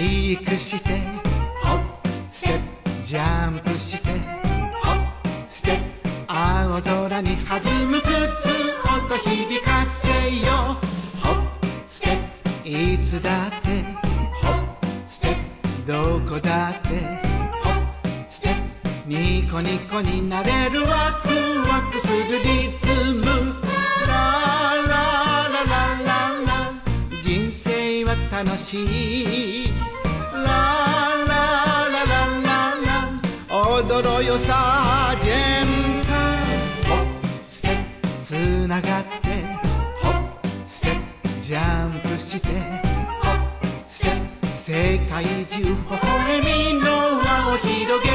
クしてホップステップジャンプしてホップステップ青空に弾む靴音響かせよホップステップいつだってホップステップどこだってホップステップニコニコになれるワク楽しい。ララララララ。踊ろうよさジェンカホッステップ。つながって。ホッステップ。ジャンプして。ホッステップ。世界中微笑みの輪を広げ。